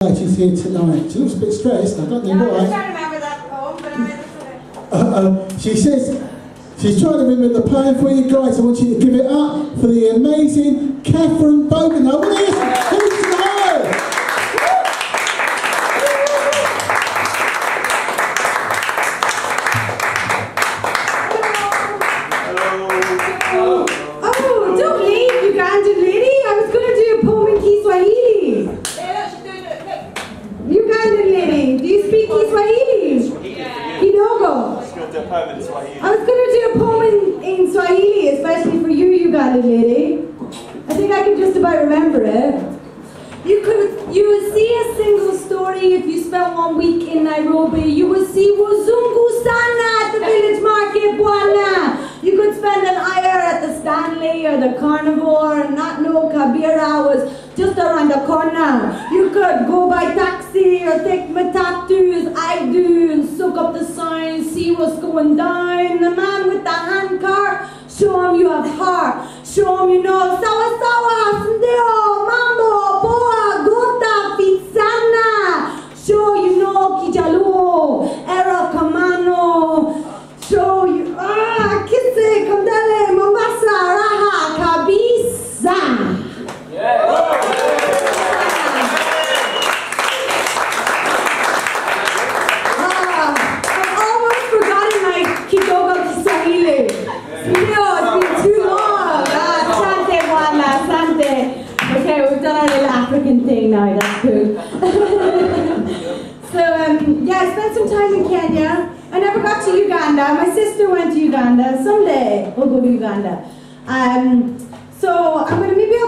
She's here tonight. She looks a bit stressed. I don't know Yeah, I'm why. trying to remember that poem, but I Uh, uh, she says she's trying to remember the poem for you guys. I want you to give it up for the amazing Catherine Brogan. Ugandan lady, do you speak Kiswahili? Kidogo. I was going to do a poem in, in Swahili, especially for you, Ugandan lady. I think I can just about remember it. You could, you would see a single story if you spent one week in Nairobi. You would see Wazungu Sana at the village market, Bwana. You could spend an hour at the Stanley or the Carnivore and not know Kibera was just around the corner. You could go by or take matatus, I do, and soak up the signs, see what's going down. The man with the handcart, show him you have heart. Show him you know, sawa sawa, Too long. Ah, Sante Wala, Sante. Okay, we've done our little African thing now, that's cool. so, um, yeah, I spent some time in Kenya. I never got to Uganda. My sister went to Uganda. Someday we'll go to Uganda. Um, so I'm gonna maybe I'll